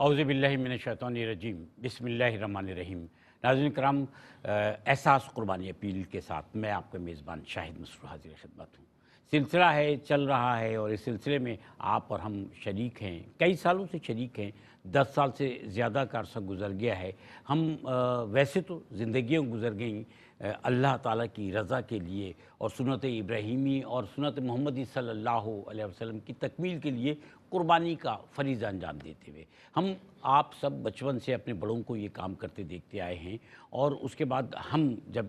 अउज़बिल्लिमिनशैतानिर्रजीम बिस्मिल्लाहिर्रहमानिर्रहीम नाज़रीन कराम एहसास क़ुरबानी अपील के साथ मैं आपका मेज़बान शाहिद मसरूर हाजिर खिदमत हूँ। सिलसिला है, चल रहा है और इस सिलसिले में आप और हम शरीक हैं। कई सालों से शरीक हैं, दस साल से ज़्यादा का अरसा गुजर गया है। हम वैसे तो ज़िंदगियाँ गुजर गई अल्लाह ताला की रज़ा के लिए और सुनत इब्राहिमी और सुनत मोहम्मदी सल्लल्लाहु अलैहि वसल्लम की तकमील के लिए कुर्बानी का फरीज़ा अंजाम देते हुए। हम आप सब बचपन से अपने बड़ों को ये काम करते देखते आए हैं और उसके बाद हम जब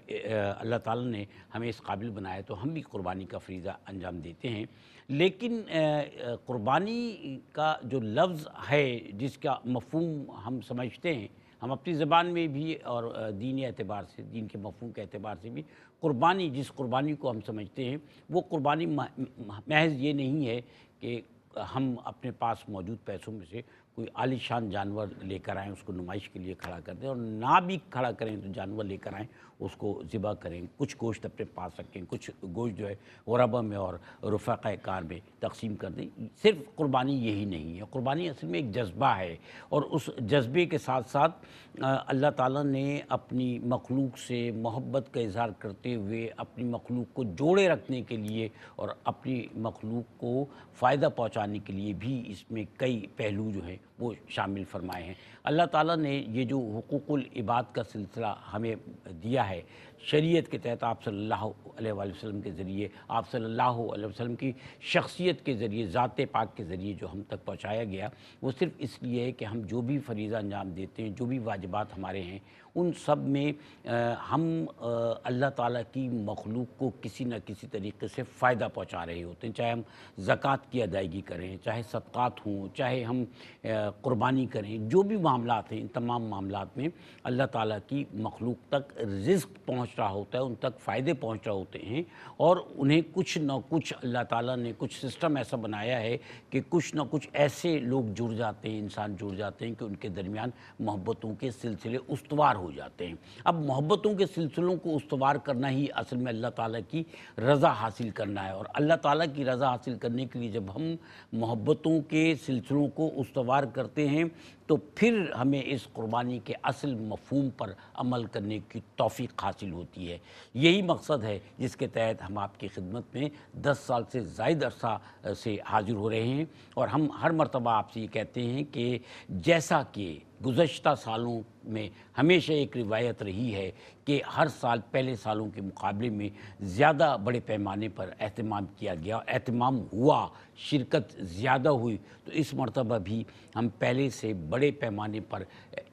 अल्लाह ताला ने हमें इस काबिल बनाया तो हम भी कुर्बानी का फरीज़ा अंजाम देते हैं। लेकिन कुर्बानी का जो लफ्ज़ है जिसका मफहम हम समझते हैं, हम अपनी ज़बान में भी और दीनी एतबार से, दीन के मफहूम के अतबार से भी कुर्बानी, जिस कुर्बानी को हम समझते हैं, वो कुर्बानी महज ये नहीं है कि हम अपने पास मौजूद पैसों में से कोई आलिशान जानवर लेकर आएँ, उसको नुमाइश के लिए खड़ा कर दें और ना भी खड़ा करें तो जानवर लेकर आएँ उसको ज़िबा करें, कुछ गोश्त अपने पास रखें, कुछ गोश्त जो है वरबा में और रफ़ा कार में तकसीम कर दें। सिर्फ़ कुर्बानी यही नहीं है, कुर्बानी असल में एक जज्बा है और उस जज्बे के साथ साथ अल्लाह ताला ने अपनी मखलूक से मोहब्बत का इजहार करते हुए अपनी मखलूक को जोड़े रखने के लिए और अपनी मखलूक को फ़ायदा पहुँचाने के लिए भी इसमें कई पहलू जो हैं वो शामिल फरमाए हैं। अल्लाह ताला ने ये जो हुकूकुल इबाद का सिलसिला हमें दिया है ได้ शरीयत के तहत आप सल्लल्लाहु अलैहि वसल्लम के ज़रिए आप सल्लल्लाहु अलैहि वसल्लम की शख्सियत के ज़रिए ज़ात पाक के ज़रिए जो हम तक पहुँचाया गया वो सिर्फ़ इसलिए है कि हम जो भी फरीज़ा अंजाम देते हैं जो भी वाजिबात हमारे हैं उन सब में अ, हम अल्लाह ताला की मखलूक को किसी न किसी तरीके से फ़ायदा पहुँचा रहे होते हैं। चाहे हम ज़क़़त की अदायगी करें चाहे सदक़ात हों चाहे हम क़ुरबानी करें जो भी मामलात हैं इन तमाम मामलात में अल्लाह ताला की मखलूक तक रिज़्क पहुँच रहा होता है, उन तक फ़ायदे पहुँच रहे होते हैं और उन्हें कुछ न कुछ अल्लाह ताला ने कुछ सिस्टम ऐसा बनाया है कि कुछ न कुछ ऐसे लोग जुड़ जाते हैं, इंसान जुड़ जाते हैं कि उनके दरमियान मोहब्बतों के सिलसिले उस्तवार हो जाते हैं। अब मोहब्बतों के सिलसिलों को उस्तवार करना ही असल में अल्लाह ताला की रज़ा हासिल करना है और अल्लाह ताला की रज़ा हासिल करने के लिए जब हम मोहब्बतों के सिलसिलों को उस्तवार करते हैं तो फिर हमें इस कुर्बानी के असल मफहम पर अमल करने की तोफ़ी हासिल होती है। यही मकसद है जिसके तहत हम आपकी खिदमत में दस साल से ज़ायद अरसा से हाजिर हो रहे हैं और हम हर मरतबा आपसे ये कहते हैं कि जैसा कि गुज़श्ता सालों में हमेशा एक रिवायत रही है कि हर साल पहले सालों के मुकाबले में ज़्यादा बड़े पैमाने पर अहतमाम किया गया अहतमाम हुआ, शिरकत ज़्यादा हुई। तो इस मरतबा भी हम पहले से बड़े पैमाने पर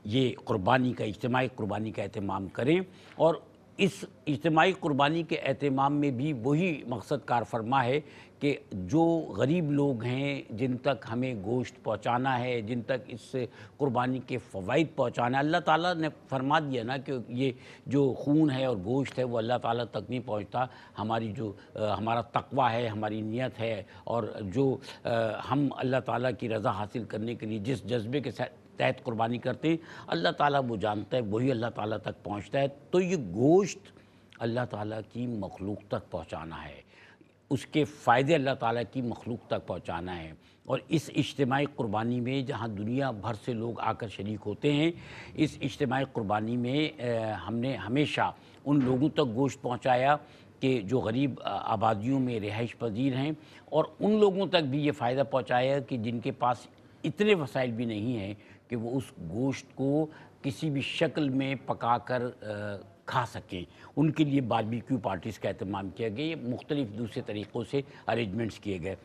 ये कुर्बानी का इज्तमी क़ुरबानी का अहतमाम करें और इस इज्तमाही कुर्बानी के अहतमाम में भी वही मकसद कार फरमा है कि जो गरीब लोग हैं जिन तक हमें गोश्त पहुंचाना है जिन तक इस कुर्बानी के फ़वाद पहुंचाना है अल्लाह ताला ने फरमा दिया ना कि ये जो खून है और गोश्त है वो अल्लाह ताला तक नहीं पहुँचता। हमारी जो अ, हमारा तकवा है हमारी नीयत है और जो अ, हम अल्लाह ताला की रज़ा हासिल करने के लिए जिस जज्बे के साथ तहत कुर्बानी करते हैं। अल्लाह ताला वो जानता है, वही अल्लाह ताला तक पहुँचता है। तो ये गोश्त अल्लाह ताला की मखलूक तक पहुंचाना है। उसके फ़ायदे अल्लाह ताला की मखलूक तक पहुंचाना है। और इस इज्तमाही कुर्बानी में जहाँ दुनिया भर से लोग आकर शरीक होते हैं, इस इज्तमाही कुर्बानी में हमने हमेशा उन लोगों तक गोश्त पहुँचाया कि जो गरीब आबादियों में रिहाइश पजीर हैं और उन लोगों तक भी ये फ़ायदा पहुँचाया कि जिनके पास इतने वसाइल भी नहीं हैं कि वो उस गोश्त को किसी भी शक्ल में पकाकर खा सकें। उनके लिए बारबेक्यू पार्टीज़ का अहतमाम किया गया। ये मुख्तलिफ़ दूसरे तरीक़ों से अरेंजमेंट्स किए गए।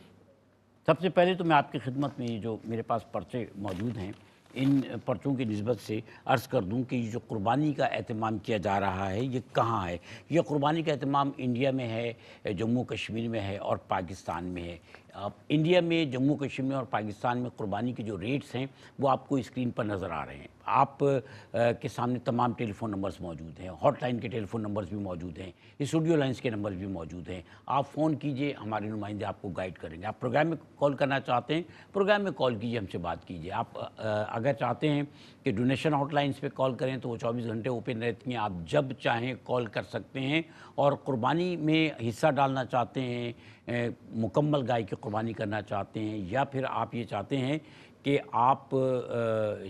सबसे पहले तो मैं आपकी खिदमत में ये जो मेरे पास पर्चे मौजूद हैं, इन पर्चों की नस्बत से अर्ज़ कर दूँ कि जो कुर्बानी का अहतमाम किया जा रहा है, ये कहाँ है? ये कुर्बानी का अहतमाम इंडिया में है जम्मू कश्मीर में है और पाकिस्तान में है। अब इंडिया में जम्मू कश्मीर में और पाकिस्तान में कुर्बानी के जो रेट्स हैं वो आपको स्क्रीन पर नज़र आ रहे हैं। आप अ, के सामने तमाम टेलीफोन नंबर्स मौजूद हैं हॉटलाइन के टेलीफोन नंबर्स भी मौजूद हैं स्टूडियो लाइन्स के नंबर्स भी मौजूद हैं। आप फ़ोन कीजिए हमारे नुमाइंदे आपको गाइड करेंगे। आप प्रोग्राम में कॉल करना चाहते हैं प्रोग्राम में कॉल कीजिए हमसे बात कीजिए। आप अ, अगर चाहते हैं कि डोनेशन हॉटलाइंस पे कॉल करें तो वो 24 घंटे ओपन रहती हैं। आप जब चाहें कॉल कर सकते हैं और कुर्बानी में हिस्सा डालना चाहते हैं मुकम्मल गाय की कुर्बानी करना चाहते हैं या फिर आप ये चाहते हैं कि आप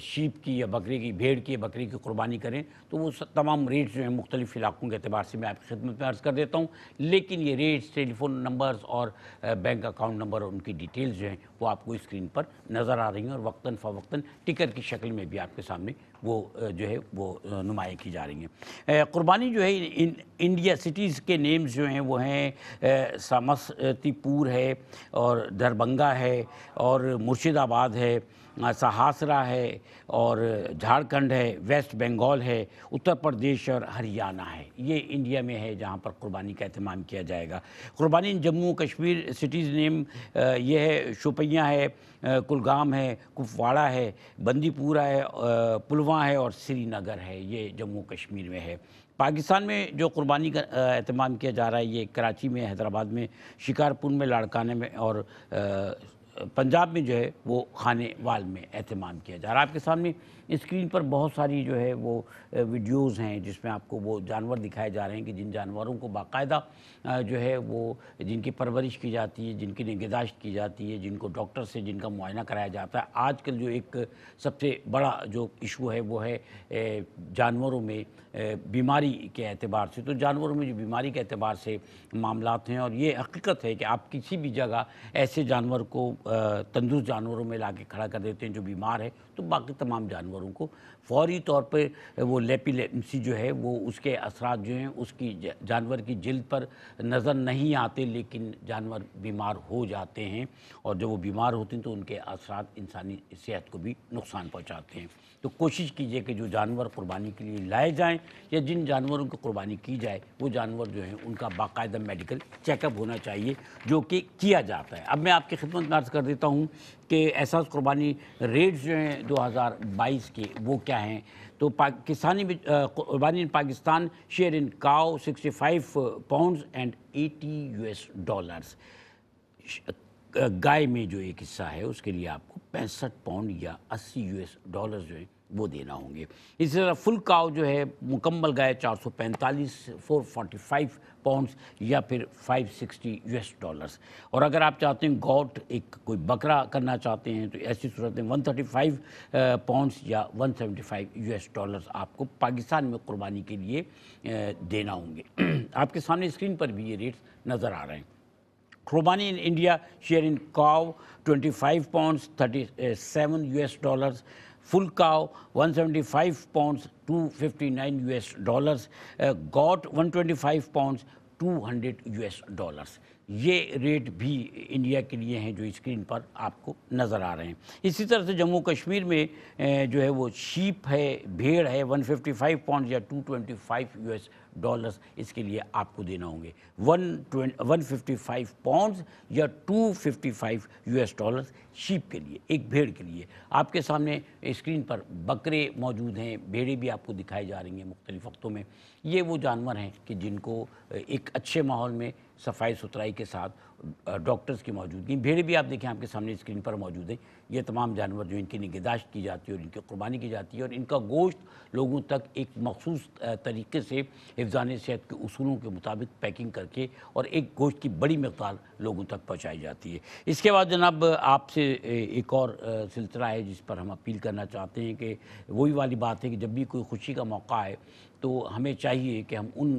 शीप की या बकरी की, भेड़ की या बकरी की कुर्बानी करें तो वो तमाम रेट्स जो हैं मुख्तलिफ़ इलाकों के अतबार से मैं आपकी खिदमत में अर्ज़ कर देता हूँ। लेकिन ये रेट्स, टेलीफोन नंबर्स और बैंक अकाउंट नंबर और उनकी डिटेल्स जो हैं वो आपको स्क्रीन पर नज़र आ रही हैं और वक्ता फ़वक्ता टिकर की शक्ल में भी आपके सामने वो जो है वो नुमाया की जा रही हैं। कुर्बानी जो है इन इंडिया सिटीज़ के नेम्स जो हैं वो हैं समस्तीपुर है और दरभंगा है और मुर्शिदाबाद है। सहासरा है और झारखंड है, वेस्ट बंगाल है, उत्तर प्रदेश और हरियाणा है। ये इंडिया में है जहाँ पर कुर्बानी का अहतमाम किया जाएगा। कुर्बानी जम्मू कश्मीर सिटीज़ नेम ये है, शुपैया है कुलगाम है, कुपवाड़ा है, बंदीपुरा है पुलवा है और श्रीनगर है। ये जम्मू कश्मीर में है। पाकिस्तान में जो कुर्बानी का अहतमाम किया जा रहा है, ये कराची में, हैदराबाद में, शिकारपुर में, लाड़काने में और पंजाब में जो है वो खाने वाल में अहतमाम किया जा रहा है। आपके सामने स्क्रीन पर बहुत सारी जो है वो वीडियोज़ हैं जिसमें आपको वो जानवर दिखाए जा रहे हैं कि जिन जानवरों को बाकायदा जो है वो जिनकी परवरिश की जाती है, जिनकी निगहदाश्त की जाती है, जिनको डॉक्टर से जिनका मुआयना कराया जाता है। आजकल जो एक सबसे बड़ा जो इशू है वो है जानवरों में बीमारी के अतबार से। तो जानवरों में जो बीमारी के अतबार से मामला हैं और ये हकीकत है कि आप किसी भी जगह ऐसे जानवर को तंदुरुस्त जानवरों में ला के खड़ा कर देते हैं जो बीमार है तो बाकी तमाम जानवरों को। फौरी तौर पर वो लेपिलेंसी जो है, वो उसके असरात जो हैं, उसकी जानवर की जल्द पर नज़र नहीं आते, लेकिन जानवर बीमार हो जाते हैं। और जब वो बीमार होते हैं तो उनके असरा इंसानी सेहत को भी नुकसान पहुँचाते हैं। तो कोशिश कीजिए कि जो जानवर कुर्बानी के लिए लाए जाएँ, या जिन जानवरों की कुर्बानी की जाए, वो जानवर जो हैं, उनका बाकायदा मेडिकल चेकअप होना चाहिए, जो कि किया जाता है। अब मैं आपकी खिदमत में अर्ज़ कर देता हूँ कि एहसास कुर्बानी रेट्स जो हैं 2022 के, वो क्या हैं? तो पाकिस्तानी कुर्बानी in Pakistan share in cow 65 pounds and 80 US dollars. गाय में जो एक हिस्सा है, उसके लिए आपको पैंसठ पाउंड या 80 यूएस डॉलर्स जो है वो देना होंगे। इसी तरह फुल काव जो है, मुकम्मल गाय 445 445 पाउंड्स या फिर 560 यूएस डॉलर्स और अगर आप चाहते हैं गॉट एक कोई बकरा करना चाहते हैं तो ऐसी सूरत में 135 पाउंड्स या 175 यूएस डॉलर्स आपको पाकिस्तान में कुर्बानी के लिए देना होंगे। आपके सामने स्क्रीन पर भी ये रेट्स नज़र आ रहे हैं। कुर्बानी in India share in cow 25 pounds 37 US dollars full cow 175 pounds 259 US dollars. Uh, got 125 pounds 200 US dollars ये रेट भी इंडिया के लिए हैं जो स्क्रीन पर आपको नज़र आ रहे हैं। इसी तरह से जम्मू कश्मीर में जो है वो शीप है, भेड़ है 155 पाउंड या 225 यूएस डॉलर्स इसके लिए आपको देना होंगे। वन वन फिफ्टी फाइव या two fifty five US dollars sheep के लिए, एक भेड़ के लिए। आपके सामने स्क्रीन पर बकरे मौजूद हैं, भेड़ें भी आपको दिखाई जा रही हैं मुख्तलिफ़ वक्तों में। ये वो जानवर हैं कि जिनको एक अच्छे माहौल में सफ़ाई सुथराई के साथ डॉक्टर्स की मौजूदगी। भीड़ भी आप देखें, आपके सामने स्क्रीन पर मौजूद हैं। ये तमाम जानवर जो इनकी निगहदाश्त की जाती है और इनकी कुर्बानी की जाती है और इनका गोश्त लोगों तक एक मखसूस तरीके से हिफान सेहत के असूलों के मुताबिक पैकिंग करके और एक गोश्त की बड़ी मकदार लोगों तक पहुँचाई जाती है। इसके बाद जनाब, आपसे एक और सिलसिला है जिस पर हम अपील करना चाहते हैं कि वही वाली बात है कि जब भी कोई खुशी का मौका आए तो हमें चाहिए कि हम उन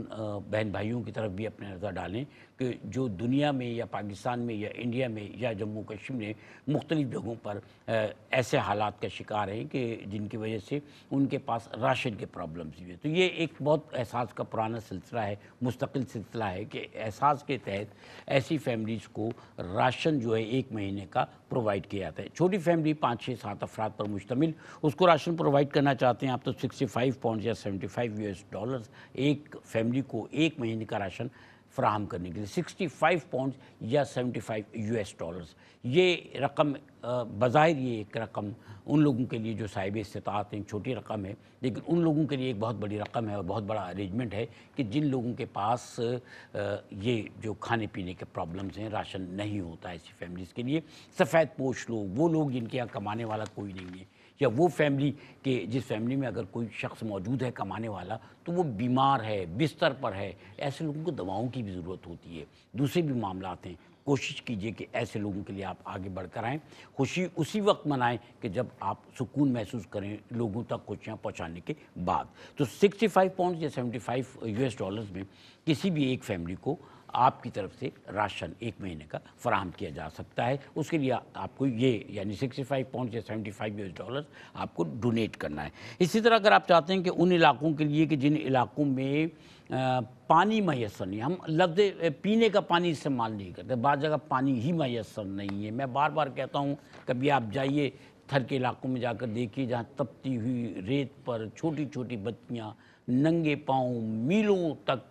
बहन भाइयों की तरफ़ भी अपने नज़र डालें कि जो दुनिया में या पाकिस्तान में या इंडिया में या जम्मू कश्मीर में मुख्तलिफ़ जगहों पर ऐसे हालात का शिकार हैं कि जिनकी वजह से उनके पास राशन के प्रॉब्लम्स भी हैं। तो ये एक बहुत एहसास का पुराना सिलसिला है, मुस्तकिल सिलसिला है कि एहसास के तहत ऐसी फैमिलीज़ को राशन जो है एक महीने का प्रोवाइड किया जाता है। छोटी फैमिली पाँच छः सात अफराद पर मुश्तमिल, उसको राशन प्रोवाइड करना चाहते हैं, आप तो सिक्सटी फाइव पाउंड या seventy five U S dollars एक फैमिली को एक महीने का राशन फ्राहम करने के लिए। 65 पाउंड या 75 यूएस डॉलर्स ये रकम बज़ाहिर ये एक रकम उन लोगों के लिए जो साहिब इस्तात हैं, छोटी रकम है, लेकिन उन लोगों के लिए एक बहुत बड़ी रकम है और बहुत बड़ा अरेंजमेंट है कि जिन लोगों के पास ये जो खाने पीने के प्रॉब्लम्स हैं, राशन नहीं होता है ऐसी फैमिलीज़ के लिए। सफ़ेद पोश लोग, वो लोग जिनके यहाँ कमाने वाला कोई नहीं है। या वो फैमिली के, जिस फैमिली में अगर कोई शख्स मौजूद है कमाने वाला तो वो बीमार है, बिस्तर पर है, ऐसे लोगों को दवाओं की भी ज़रूरत होती है। दूसरे भी मामला हैं। कोशिश कीजिए कि ऐसे लोगों के लिए आप आगे बढ़कर आएँ। खुशी उसी वक्त मनाएँ कि जब आप सुकून महसूस करें लोगों तक खुशियाँ पहुँचाने के बाद। तो 65 पाउंड या 75 यूएस डॉलर्स में किसी भी एक फैमिली को आपकी तरफ़ से राशन एक महीने का फराहम किया जा सकता है। उसके लिए आपको ये यानी 65 पाउंड या 75 फाइव डॉलर आपको डोनेट करना है। इसी तरह अगर आप चाहते हैं कि उन इलाकों के लिए कि जिन इलाकों में आ, पानी मैसर नहीं हम लफ्ज़ पीने का पानी इस्तेमाल नहीं करते। बाद जगह पानी ही मैसर नहीं है। मैं बार बार कहता हूँ कभी आप जाइए थर के इलाकों में जाकर देखिए जहाँ तपती हुई रेत पर छोटी छोटी बत्तियाँ नंगे पाँव मीलों तक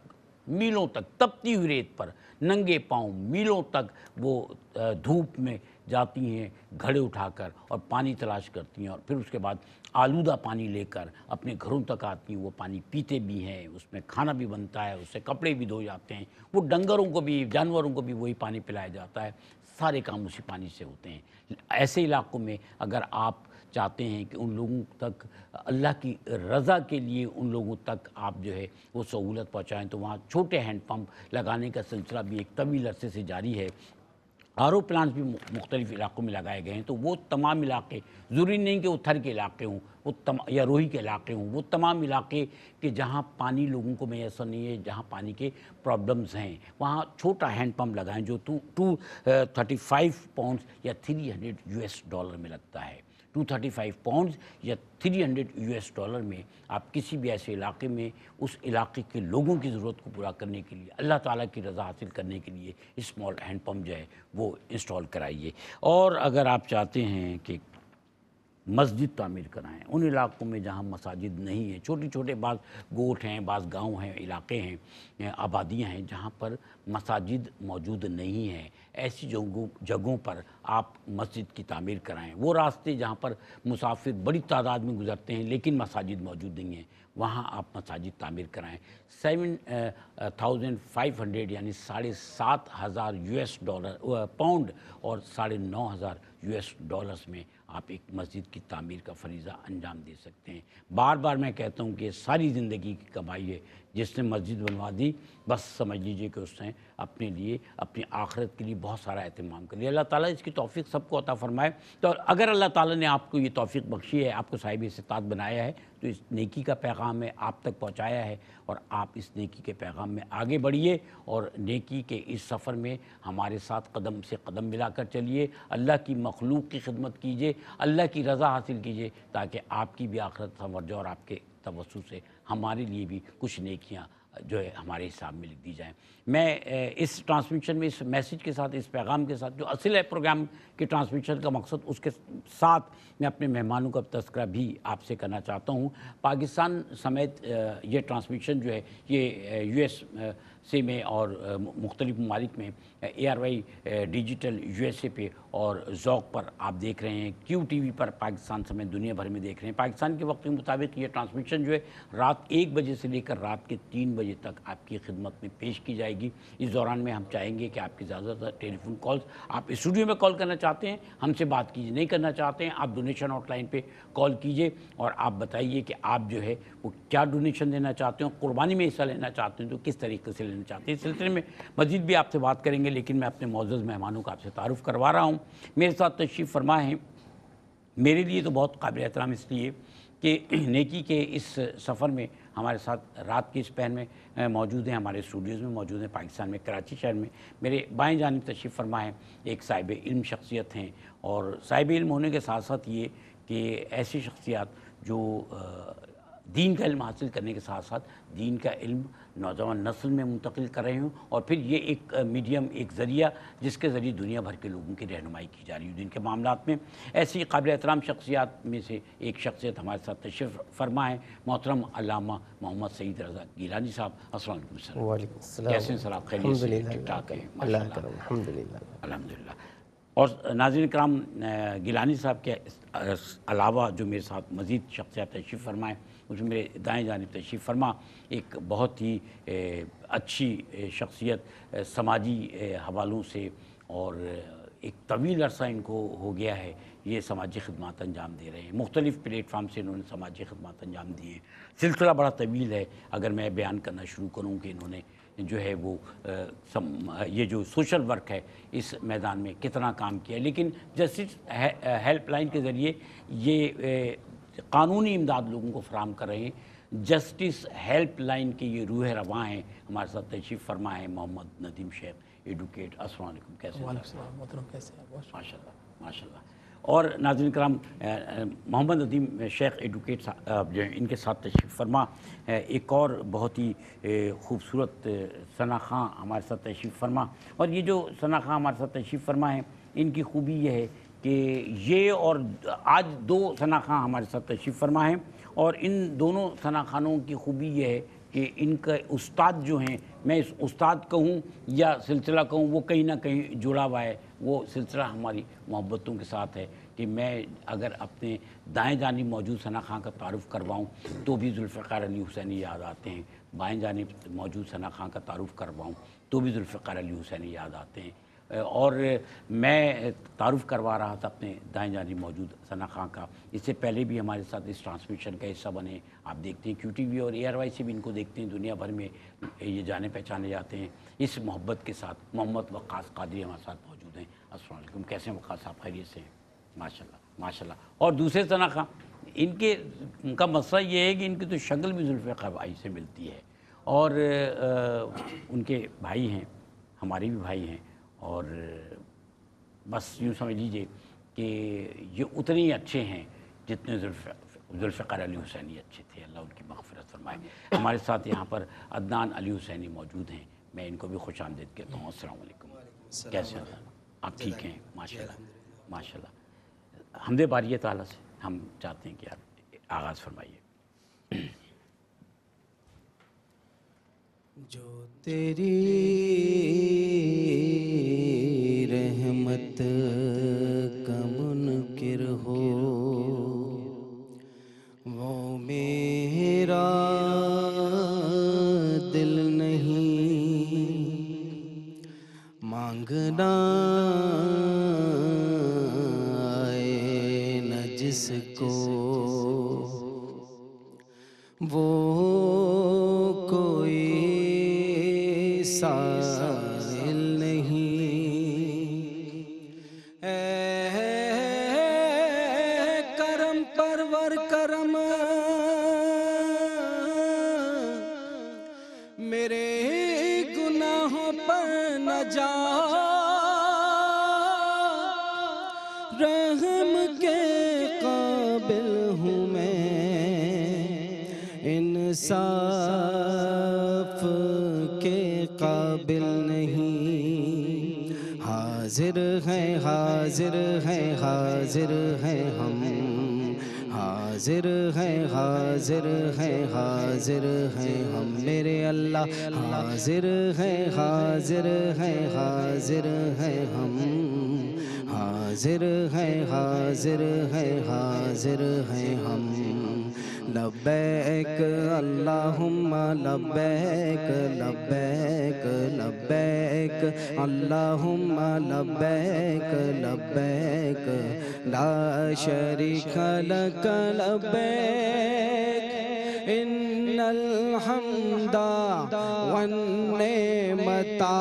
मीलों तक, तपती हुई रेत पर, नंगे पाँव मीलों तक वो धूप में जाती हैं, घड़े उठाकर और पानी तलाश करती हैं और फिर उसके बाद आलूदा पानी लेकर अपने घरों तक आती हैं, वो पानी पीते भी हैं, उसमें खाना भी बनता है, उससे कपड़े भी धो जाते हैं, वो डंगरों को भी, जानवरों को भी वही पानी पिलाया जाता है, सारे काम उसी पानी से होते हैं। ऐसे इलाकों में अगर आप चाहते हैं कि उन लोगों तक, अल्लाह की रज़ा के लिए उन लोगों तक आप जो है वो सहूलत पहुँचाएँ। तो वहाँ छोटे हैंडपम्प लगाने का सिलसिला भी एक तवील अरसे से जारी है। आर ओ प्लांट्स भी मुख्तलिफ़ इलाकों में लगाए गए हैं। तो वो तमाम इलाके, ज़रूरी नहीं कि वो थर के इलाके हों, वो तम, या रोही के इलाके हों, वो तमाम इलाके के जहाँ पानी लोगों को मैसर नहीं है, जहाँ पानी के प्रॉब्लम्स हैं, वहाँ छोटा हैंड पम्प लगाएँ जो two two, thirty five pound या three hundred U S dollar में लगता है। 235 पाउंड्स या 300 यूएस डॉलर में आप किसी भी ऐसे इलाके में उस इलाके के लोगों की ज़रूरत को पूरा करने के लिए, अल्लाह ताला की रज़ा हासिल करने के लिए स्मॉल हैंड पम्प जो है वो इंस्टॉल कराइए। और अगर आप चाहते हैं कि मस्जिद तामीर कराएँ। उन इलाकों में जहाँ मसाजिद नहीं है छोटे छोटे बाज़ गोट हैं बाज़ गाँव हैं, इलाके हैं आबादियाँ हैं, जहाँ पर मसाजिद मौजूद नहीं हैं, ऐसी जगहों जगहों पर आप मस्जिद की तामीर कराएँ। वो रास्ते जहाँ पर मुसाफिर बड़ी तादाद में गुजरते हैं, लेकिन मसाजिद मौजूद नहीं हैं, वहाँ आप मसाजिद तामीर कराएँ। सेवन थाउज़ेंड फाइव हंड्रेड यानी साढ़े सात हज़ार यू एस डॉलर पाउंड और साढ़े नौ हज़ार यू एस डॉलर्स में आप एक मस्जिद की तामीर का फरीज़ा अंजाम दे सकते हैं। बार बार मैं कहता हूँ कि सारी ज़िंदगी की कमाई है जिसने मस्जिद बनवा दी। बस समझ लीजिए कि उसने अपने लिए, अपनी आखरत के लिए बहुत सारा अहतमाम कर लिया। अल्लाह ताला इसकी तोफ़ी सबको अता फ़रमाए। तो अगर अल्लाह ताला ने आपको ये तोफ़ी बख्शी है, आपको साहिब इस्तात बनाया है तो इस नेकी का पैगाम है आप तक पहुँचाया है और आप इस नेकी के पैगाम में आगे बढ़िए और नेकी के इस सफ़र में हमारे साथ कदम से कदम मिलाकर चलिए। अल्लाह की मखलूक की खिदमत कीजिए, अल्लाह की रज़ा हासिल कीजिए ताकि आपकी भी आखरत संवर जाए और आपके तवसु से हमारे लिए भी कुछ नेकियाँ जो है, हमारे हिसाब में लिख दी जाए। मैं इस ट्रांसमिशन में, इस मैसेज के साथ, इस पैगाम के साथ, जो असल है प्रोग्राम के ट्रांसमिशन का मकसद, उसके साथ मैं अपने मेहमानों का तस्करा भी आपसे करना चाहता हूँ। पाकिस्तान समेत ये ट्रांसमिशन जो है, ये यूएस से में और मुख्तलिफ़ ममालिक में A R Y digital U S A पे और जौक पर आप देख रहे हैं क्यू टी वी पर पाकिस्तान समेत दुनिया भर में देख रहे हैं। पाकिस्तान के वक्त के मुताबिक ये ट्रांसमिशन जो है, रात एक बजे से लेकर रात के तीन बजे तक आपकी खिदमत में पेश की जाएगी। इस दौरान में हम चाहेंगे कि आपकी ज़्यादातर टेलीफोन कॉल्स आप स्टूडियो में कॉल करना चाहते हैं, हमसे बात कीजिए। नहीं करना चाहते हैं, आप डोनेशन हॉटलाइन पर कॉल कीजिए और आप बताइए कि आप जो है, वो क्या डोनेशन देना चाहते हो कुर्बानी में हिस्सा लेना चाहते हैं तो किस तरीके से लेना चाहते हैं। इस सिलसिले में मजीद भी आपसे बात करेंगे। लेकिन मैं अपने मोज़ मेहमानों का आपसे तारुफ़ करवा रहा हूँ। मेरे साथ तशरीफ़ फरमा है। मेरे लिए तो बहुत काबिल एहतराम इसलिए कि नेकी के इस सफ़र में हमारे साथ रात के इस पहन में मौजूद हैं, हमारे स्टूडियोज़ में मौजूद हैं, पाकिस्तान में, कराची शहर में। मेरे बाएँ जानब तशरीफ़ फरमा है एक साहिब इल्म शख्सियत हैं और साहिब इल्म होने के साथ साथ ये कि ऐसी शख्सियात जो दीन का इल्म हासिल करने के साथ साथ दीन का इल्म नौजवान नस्ल में मुंतकिल कर रहे हूँ और फिर ये एक मीडियम एक ज़रिया जिसके ज़रिए दुनिया भर के लोगों की रहनुमाई की जा रही है दिन के मामला में। ऐसी काबिल एहतराम शख्सियात में से एक शख्सियत हमारे साथ तशरीफ़ फरमा है मोहतरम अलामा मोहम्मद सईद रजा गिलानी साहब असल कैसे सर आप? ठीक ठाक है? अलहमदिल्ला और नाजिन कराम गिलानी साहब के अलावा जो मेरे साथ मज़ीद शख्सियात तशरीफ़ फरमाएँ उसमें मेरे दाएँ जानब तशीफ़ फरमा एक बहुत ही अच्छी शख्सियत समाजी हवालों से और एक तवील अरसा इनको हो गया है। ये समाजी खदमात अंजाम दे रहे हैं। मुख्तलिफ़ प्लेटफार्म से इन्होंने समाजी खदमात अंजाम दिए हैं। सिलसिला बड़ा तवील है। अगर मैं बयान करना शुरू करूँ कि इन्होंने जो है वो आ, सम, ये जो सोशल वर्क है इस मैदान में कितना काम किया लेकिन जस्टिस हेल्पलाइन के ज़रिए ये कानूनी इमदाद लोगों को फराम कर रहे हैं। जस्टिस हेल्पलाइन के ये रूह रवा हैं हमारे साथ तशीफ फरमा है मोहम्मद नदीम शेख एडुकेट असल कैसे माशा माशा और नाजिन कराम मोहम्मद नदीम शेख एडुकेट जो इनके साथ तशरीफ़ फरमा। एक और बहुत ही खूबसूरत सना खां हमारे साथ तशरीफ़ फरमा। और ये जो सना खां हमारे साथ तशरीफ़ फरमा है इनकी खूबी यह है कि ये और आज दो सना खां हमारे साथ तशरीफ़ फरमा हैं और इन दोनों सना खानों की खूबी यह है कि इनका उस्ताद जो हैं, मैं इस उस्ताद कहूँ या सिलसिला कहूँ वो कहीं ना कहीं जुड़ा हुआ है। वो सिलसिला हमारी मोहब्बतों के साथ है कि मैं अगर अपने दाएँ जानी मौजूद सना खां का तारुफ़ करवाऊँ तो भी जुल्फ़ार अली हुसैनी याद आते हैं। बाएँ जानी मौजूद सना खां का तारुफ़ करवाऊँ तो भी जुल्फ़ार अली हुसैनी याद आते हैं। और मैं तारुफ़ करवा रहा था अपने दाएँ जानी मौजूद सना खां का। इससे पहले भी हमारे साथ इस ट्रांसमिशन का हिस्सा बने। आप देखते हैं क्यू टी वी और ए आर वाई से भी इनको देखते हैं। दुनिया भर में ये जाने पहचाने जाते हैं। इस मोहब्बत के साथ मोहम्मद वक़ास कादरी हमारे साथ मौजूद हैं। असल कैसे वक़ास? साहब खैरियत से हैं? माशा माशाल्लाह। और दूसरे तना खां इनके उनका मसला ये है कि इनकी तो शक्ल भी जुल्फ़ार भाई से मिलती है। और आ, उनके भाई हैं हमारे भी भाई हैं। और, बस यूँ समझ लीजिए कि ये उतने ही अच्छे हैं जितने जुल्फ़ार अली हुसैनी अच्छे थे, अल्लाह उनकी मगफरत फरमाए। हमारे साथ यहाँ पर अदनान अली हुसैनी मौजूद हैं। मैं इनको भी खुश आमदेद कहता हूँ। असल कैसे हैं? आप ठीक हैं? माशा माशा हमदे बारी ताला से। हम चाहते हैं कि आप आगाज़ फरमाइए। जो तेरी रहमत का मुनकिर हो वो मेरा दिल नहीं। मांगना जिसको वो 三 हाजिर हैं हाजिर हैं हम मेरे अल्लाह। हाजिर हैं हाजिर हैं हाजिर हैं हम। हाजिर है हाजिर है हाजिर है हम। लब्बैक अल्लाहुम्मा, लब्बैक लब्बैक लब्बैक। अल्लाहुम्मा, लब्बैक लब्बैक। ला शरीक लक लब्बैक इन्नल हम्दा वन नेमता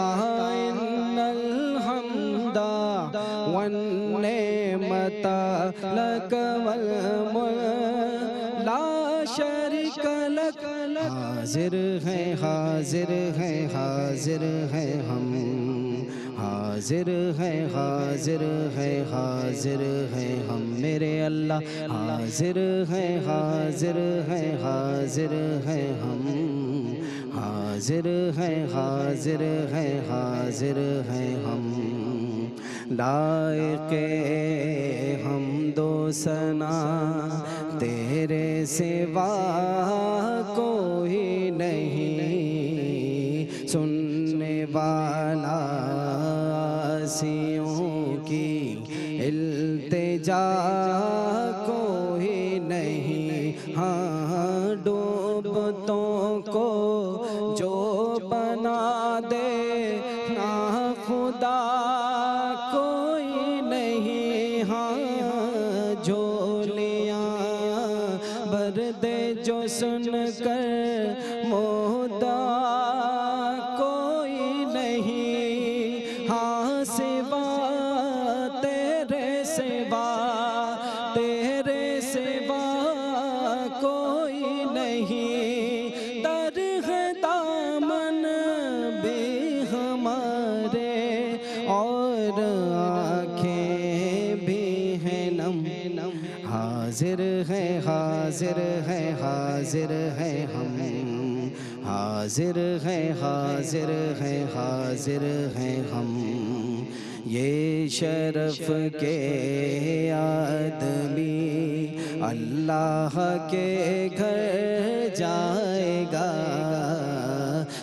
इन्नल हम्दा वन नेमता लक वल ला शरीक लक हाजिर है हाजिर है हाजिर है हम। हाजिर है हाजिर है हाजिर है हम मेरे अल्लाह। हाजिर है हाजिर है हाजिर है हम। हाजिर है हाजिर है हाजिर है हम। लायके हम दो सना, तेरे सिवा कोई नहीं। सुनने वाला जा हाजिर है, हाजिर हैं हाजिर हैं हम। हाजिर हैं हाजिर हैं हाजिर हैं हम। ये शरफ के आदमी अल्लाह के घर जाएगा।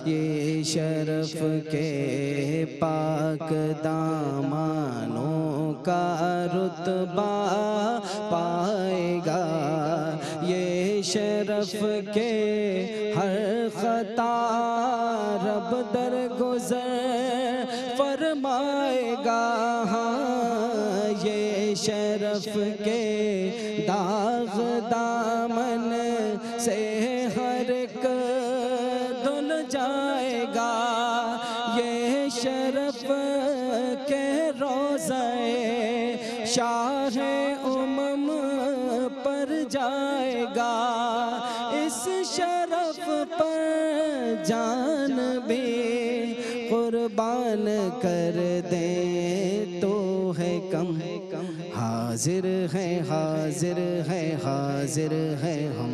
ये शरफ के पाक दामानों का रुतबा ये शरफ के हाजिर है हाजिर है हाजिर है हम।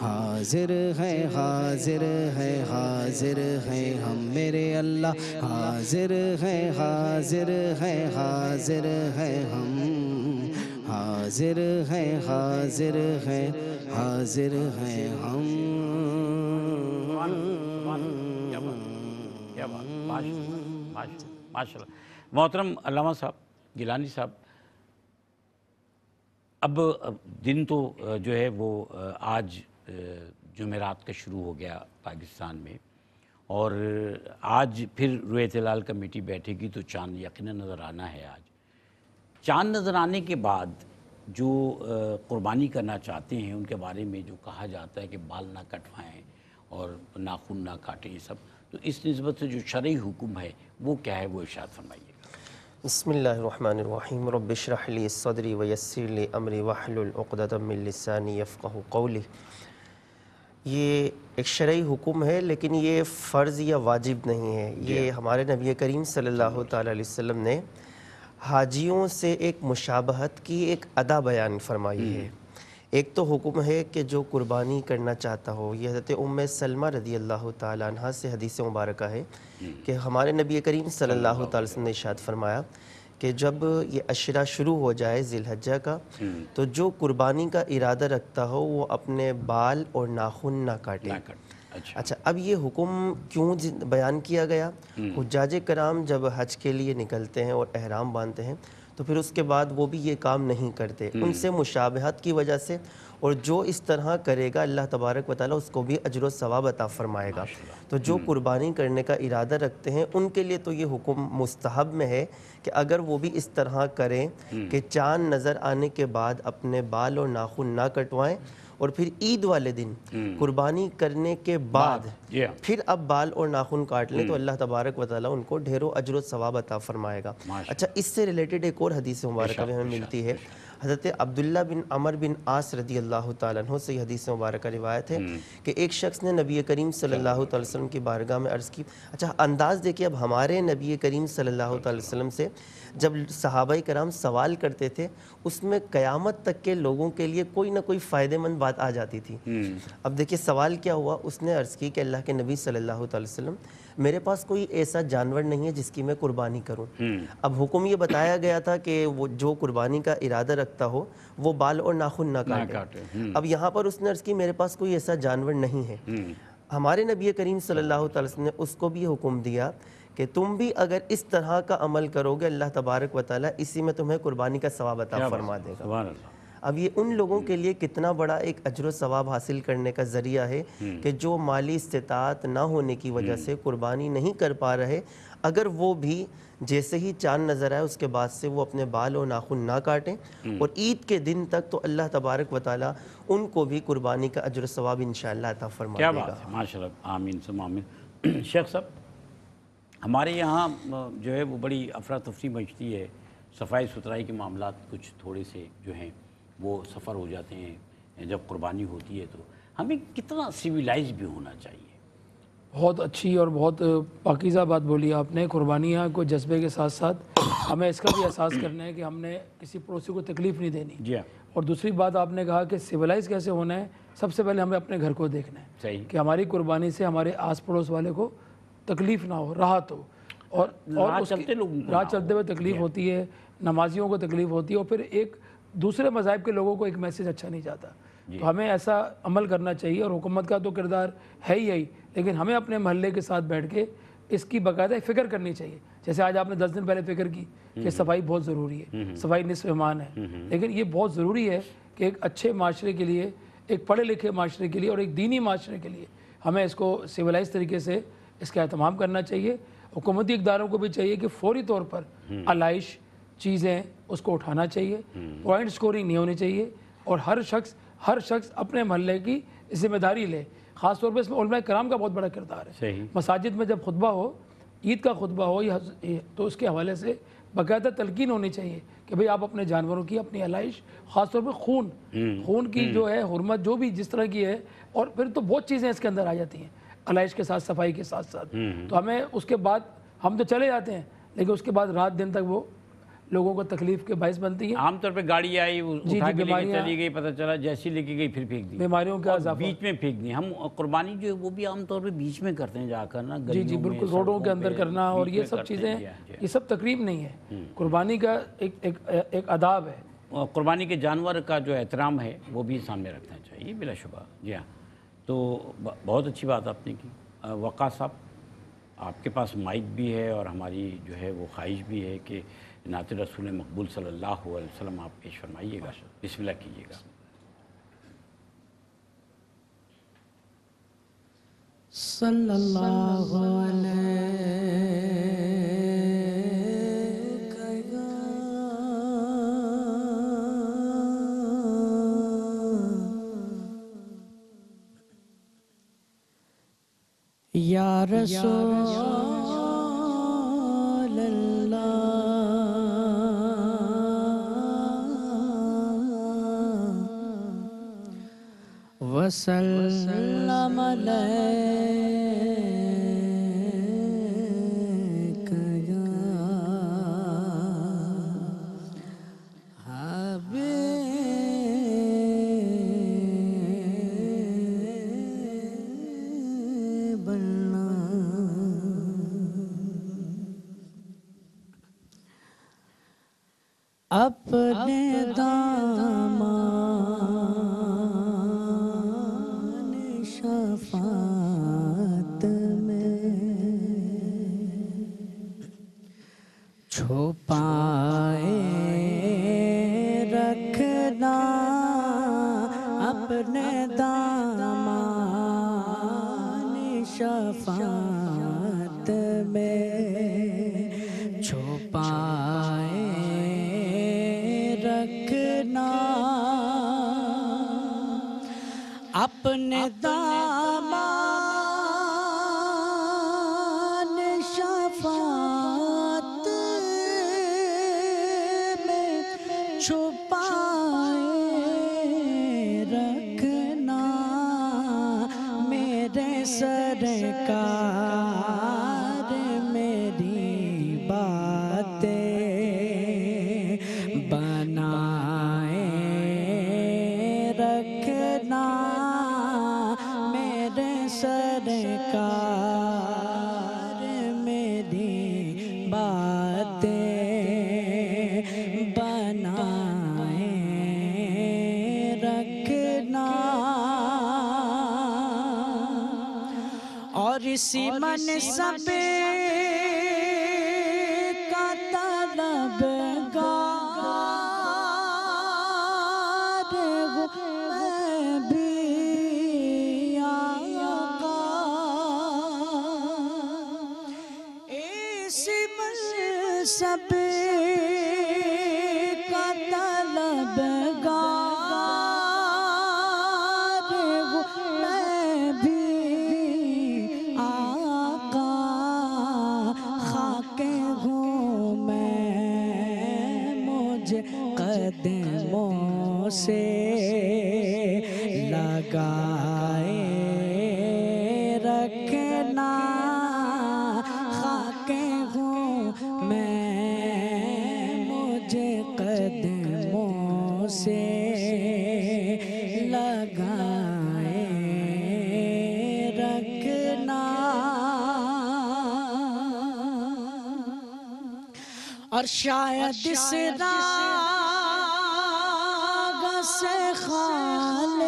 हाजिर है हाजिर है हाजिर है हम। मेरे अल्लाह, हाजिर है हाजिर है हाजिर है हम। हाजिर है हाजिर है हाजिर है हम। माशा मोहतरम अल्लामा साहब, गिलानी साहब अब दिन तो जो है वो आज जुमेरात का शुरू हो गया पाकिस्तान में और आज फिर रोयत लाल कमेटी बैठेगी तो चाँद यकीन नज़र आना है आज। चाँद नज़र आने के बाद जो कुर्बानी करना चाहते हैं उनके बारे में जो कहा जाता है कि बाल ना कटवाएँ और नाखून ना काटें ये सब तो इस नस्बत से जो शरई हुक्म है वो क्या है वो इरशाद फरमाइएगा बसमीम रबिशरहली सदरी वयसरली अमरी वाहलुलक़दम लिसानी कौली ये एक शरई हुकुम है लेकिन ये फ़र्ज़ या वाजिब नहीं है। ये हमारे नबी करीम सल्लल्लाहु तसम अलैहि वसल्लम ने हाजियों से एक मुशाबहत की एक अदा बयान फरमाई है। एक तो हुक्म है कि जो कुर्बानी करना चाहता हो ये हज़रत उम्म सलमा रदी अल्लाह ताला अन्हा से हदीस मुबारक है कि हमारे नबी करीम सल्लल्लाहु अलैहि वसल्लम ने इरशाद फरमाया कि जब ये अशरा शुरू हो जाए जिलहज्जा का तो जो कुर्बानी का इरादा रखता हो वो अपने बाल और नाखून ना काटे। ना कट। अच्छा। अच्छा अब ये हुक्म क्यों बयान किया गया? हुज्जाज कराम जब हज के लिए निकलते हैं और अहराम बांधते हैं तो फिर उसके बाद वो भी ये काम नहीं करते। उनसे मुशाबहत की वजह से और जो इस तरह करेगा अल्लाह तबारक व ताली उसको भी अजर सवाब अता फरमाएगा। तो जो कुर्बानी करने का इरादा रखते हैं उनके लिए तो ये हुक्म मुस्तहब में है कि अगर वो भी इस तरह करें कि चाँद नज़र आने के बाद अपने बाल और नाखून ना कटवाएँ और फिर ईद वाले दिन कुर्बानी करने के बाद। फिर अब बाल और नाखून काट लें तो अल्लाह तबारक व ताली उनको ढेरों अजर सवाब अता फरमाएगा। अच्छा इससे रिलेटेड एक और हदीस मुबारक हमें मिलती है। हज़रत अब्दुल्ला बिन अमर बिन आस रदी अल्लाह तु से हदीस मुबारक रिवायत है कि एक शख्स ने नबी करीम सल्लल्लाहु अलैहि वसल्लम की बारगाह में अर्ज़ की। अच्छा अंदाज़ देखिए अब हमारे नबी करीम सल्लल्लाहु अलैहि वसल्लम से जब सहाबाई कराम सवाल करते थे उसमें क़यामत तक के लोगों के लिए कोई ना कोई फ़ायदेमंद बात आ जाती थी। अब देखिए सवाल क्या हुआ? उसने अर्ज़ की कि अल्लाह के नबी सल्लल्लाहु अलैहि वसल्लम मेरे पास कोई ऐसा जानवर नहीं है जिसकी मैं कुर्बानी करूँ। अब हुक्म ये बताया गया था कि वो जो कुर्बानी का इरादा रखता हो वो बाल और नाखून ना ना काटे। काटे अब यहाँ पर उसने अर्ज़ की मेरे पास कोई ऐसा जानवर नहीं है। हमारे नबी करीम सल्लल्लाहु अलैहि वसल्लम ने उसको भी हुक्म दिया कि तुम भी अगर इस तरह का अमल करोगे अल्लाह तबारक व ताली इसी में तुम्हें कुर्बानी का सवाब अता फरमा देगा। अब ये उन लोगों के लिए कितना बड़ा एक अजर सवाब हासिल करने का ज़रिया है कि जो माली इस्तात ना होने की वजह से कुर्बानी नहीं कर पा रहे अगर वो भी जैसे ही चाँद नज़र आए उसके बाद से वो अपने बाल और नाखून ना काटें और ईद के दिन तक तो अल्लाह तबारक व ताली उनको भी कुर्बानी का अजर सवाब इन अता फरमा क्या बात है माशाल्लाह आमीन सुम आमीन शेख साहब हमारे यहाँ जो है वो बड़ी अफरा तफरी मचती है। सफ़ाई सुथराई के मामला कुछ थोड़े से जो हैं वो सफ़र हो जाते हैं जब कुर्बानी होती है तो। हमें कितना सिविलाइज भी होना चाहिए। बहुत अच्छी और बहुत पाकिज़ा बात बोली आपने कुर्बानियाँ को जज्बे के साथ साथ हमें इसका भी एहसास करना है कि हमने किसी पड़ोसी को तकलीफ़ नहीं देनी। जी हाँ। और दूसरी बात आपने कहा कि सिविलाइज कैसे होना है सबसे पहले हमें अपने घर को देखना है सही। कि हमारी कुर्बानी से हमारे आस पड़ोस वाले को तकलीफ़ ना हो राहत हो। और और चलते लोगों राह चलते हुए तकलीफ़ होती है नमाजियों को तकलीफ़ होती है और फिर एक दूसरे मज़ाहब के लोगों को एक मैसेज अच्छा नहीं जाता। तो हमें ऐसा अमल करना चाहिए और हुकूमत का तो किरदार है ही यही लेकिन हमें अपने महल्ले के साथ बैठ के इसकी बाकायदा फ़िक्र करनी चाहिए। जैसे आज आपने दस दिन पहले फ़िक्र की कि सफ़ाई बहुत ज़रूरी है सफ़ाई निसफ ईमान है लेकिन ये बहुत ज़रूरी है कि एक अच्छे माशरे के लिए एक पढ़े लिखे माशरे के लिए और एक दीनी माशरे के लिए हमें इसको सिविलाइज तरीके से इसका अहतमाम करना चाहिए। हुकूमती इकदारों को भी चाहिए कि फौरी तौर पर आलाइश चीज़ें उसको उठाना चाहिए। पॉइंट स्कोरिंग नहीं होनी चाहिए और हर शख्स हर शख्स अपने महल्ले की ज़िम्मेदारी ले। ख़ास तौर पर इसमें उलमा कराम का बहुत बड़ा किरदार है। मसाजिद में जब खुतबा हो ईद का खुतबा हो या तो उसके हवाले से बाकायदा तलकिन होनी चाहिए कि भाई आप अपने जानवरों की अपनी आलाइश ख़ासतौर पर खून। खून की जो है हरमत जो भी जिस तरह की है और फिर तो बहुत चीज़ें इसके अंदर आ जाती हैं। आलाइश के साथ सफ़ाई के साथ साथ। तो हमें उसके बाद हम तो चले जाते हैं लेकिन उसके बाद रात दिन तक वो लोगों को तकलीफ़ के बायस बनती है। आमतौर पे गाड़ी आई जी, उठा जी, के चली गई पता चला जैसी लेके गई फिर फेंक दी। बीमारियों का बीच में फेंक दी। हम कुर्बानी जो है वो भी आमतौर पर बीच में करते हैं जाकर ना जी जी बिल्कुल रोडों के अंदर करना और ये सब चीज़ें हाँ। ये सब तकरीब नहीं है। कुर्बानी का एक एक एक अदाब है। कुर्बानी के जानवर का जो एहतराम है वो भी सामने रखना चाहिए बिलाशुबा। जी हाँ। तो बहुत अच्छी बात आपने की। वक़ा साहब आपके पास माइक भी है और हमारी जो है वो ख्वाहिश भी है कि नात रसूल मकबूल सल्लल्लाहु अलैहि वसल्लम आप पेश फरमाइएगा। बिस्मिल्लाह कीजिएगा। सल्लल्लाहु अलैहि या रसूल अल्लाह वसल्लम अलैका şu और शायद इस राग से खालिद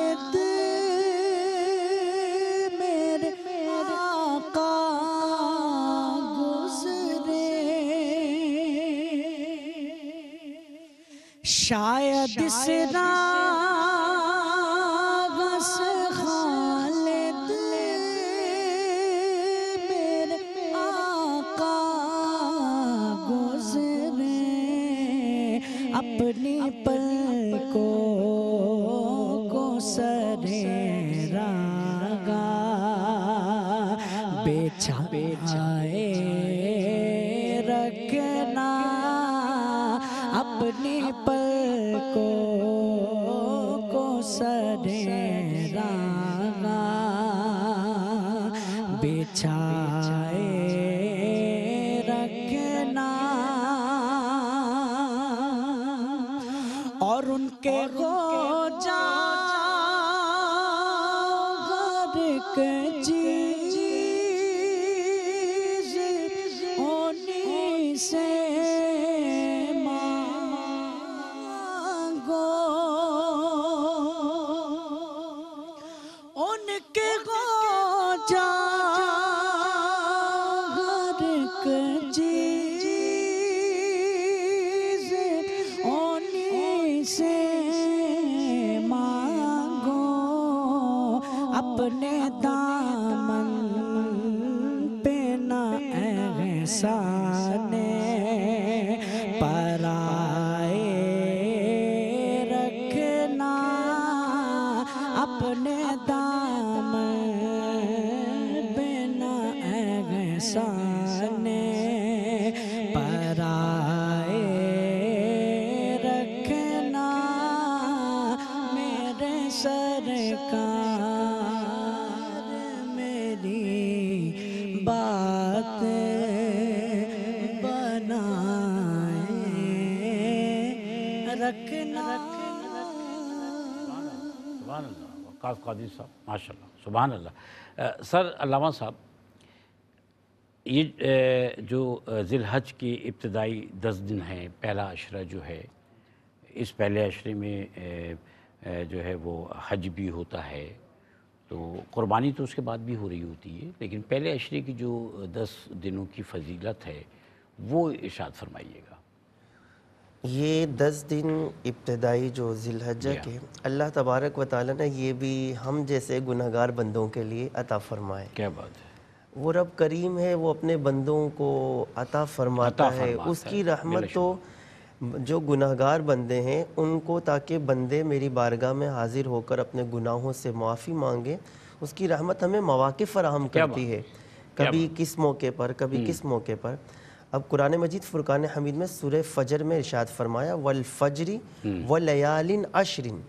कादिर साहब माशा सुबहान अल्लाह सर अल्लामा साहब, ये जो ज़िलहज की इब्तदाई दस दिन हैं, पहला अशरा जो है, इस पहले अशरे में जो है वो हज भी होता है तो कुर्बानी तो उसके बाद भी हो रही होती है, लेकिन पहले अशरे की जो दस दिनों की फजीलत है, वो इरशाद फरमाइएगा। ये दस दिन इब्तदाई जो जिलहजा हाँ। के अल्लाह तबारक व ताली ने ये भी हम जैसे गुनागार बंदों के लिए अता फरमाए। क्या बात है। वो रब करीम है वो अपने बंदों को अता फरमाता अता है। फरमाता उसकी है, रहमत तो जो गुनाहगार बंदे हैं उनको ताकि बंदे मेरी बारगाह में हाजिर होकर अपने गुनाहों से माफ़ी मांगे। उसकी रहमत हमें मौाक़ फ़राहम करती है। कभी किस मौके पर कभी किस मौके पर। अब कुरान मजीद फ़ुरक़ान हमीद में सूरह फ़जर में इरशाद फरमाया वल फजरी व लयालिन अशरिन।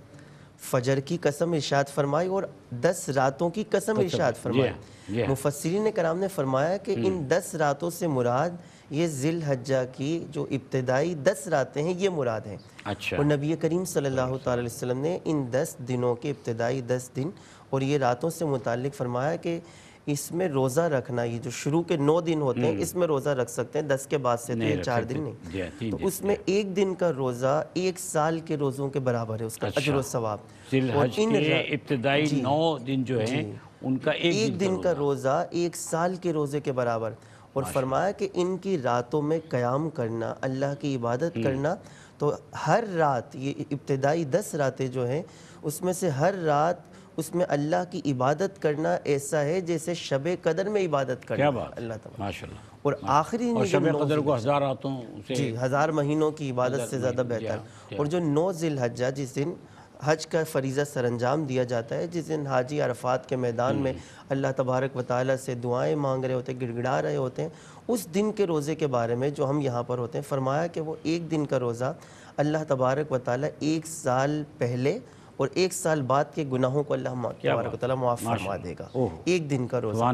फजर की कसम इरशाद फरमाई और दस रातों की कसम इरशाद फरमाई। जी हाँ। मुफसरीन कराम ने फरमाया कि इन दस रातों से मुराद ये जिल हज्जा की जो इब्तदाई दस रातें हैं ये मुराद हैं। अच्छा। और नबी करीम सल्लल्लाहु अलैहि वसल्लम ने इन दस दिनों के इब्तदाई दस दिन और ये रातों से मुतालिक फरमाया कि इसमें रोज़ा रखना ये जो शुरू के नौ दिन होते हैं इसमें रोज़ा रख सकते हैं दस के बाद से तो ये चार दिन नहीं। हाँ, तो उसमें एक दिन का रोज़ा एक साल के रोज़ों के बराबर है उसका अच्छा। अजर सवाब इन इब्तदाई नौ दिन जो हैं उनका एक, एक दिन का रोज़ा। रोज़ा एक साल के रोज़े के बराबर। और फरमाया कि इनकी रातों में क़याम करना अल्लाह की इबादत हम्म। करना तो हर रात ये इब्तदाई दस रातें जो हैं उसमें से हर रात उसमें अल्लाह की इबादत करना ऐसा है जैसे शब कदर में इबादत करना। क्या बात अल्लाह और आखिरी और शब कदर को हज़ार रातों जी हज़ार महीनों की इबादत से ज़्यादा बेहतर। और जो नौ जिल हज्जा जिस दिन हज का फरीज़ा सरंजाम दिया जाता है जिस दिन हाजी अरफात के मैदान में अल्लाह तबारक व ताली से दुआएँ मांग रहे होते हैं गिड़गिड़ा रहे होते हैं उस दिन के रोज़े के बारे में जो हम यहाँ पर होते हैं फरमाया कि वो एक दिन का रोज़ा अल्लाह तबारक व ताली एक साल पहले और एक साल बाद के गुनाहों को अल्लाह तबारक माफ़ फरमा देगा एक दिन का रोज़ा।